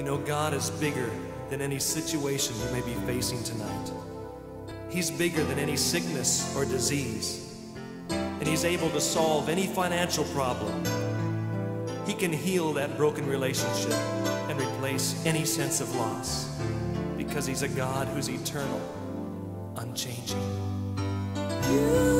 You know, God is bigger than any situation you may be facing tonight. He's bigger than any sickness or disease. And He's able to solve any financial problem. He can heal that broken relationship and replace any sense of loss because He's a God who's eternal, unchanging. You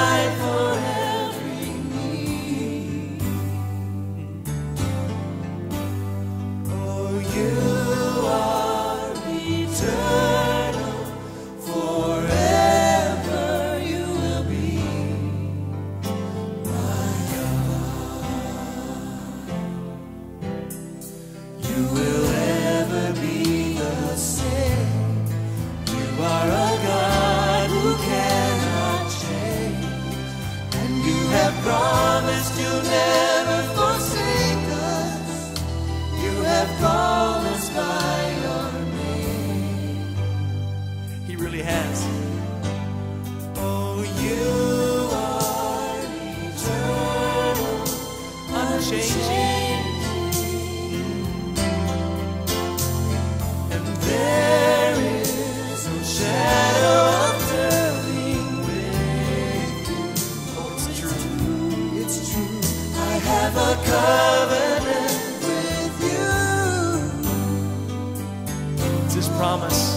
you'll never forsake us. You have called us by your name. He really has. Promise.